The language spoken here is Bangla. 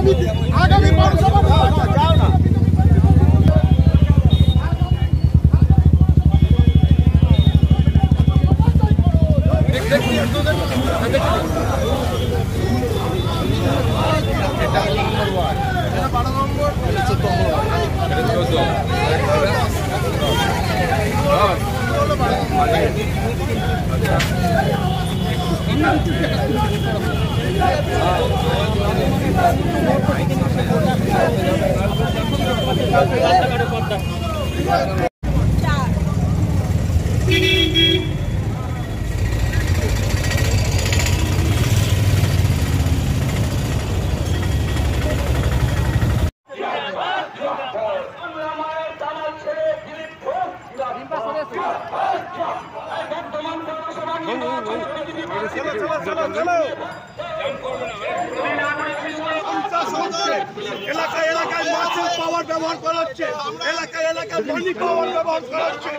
আগামী আগামী মানুষ চলো চলো চলো চলো এলাকায় এলাকায় মাছের পাওয়ার ব্যবহার করা হচ্ছে। এলাকায় এলাকায় পানি পাওয়ার ব্যবহার করা হচ্ছে।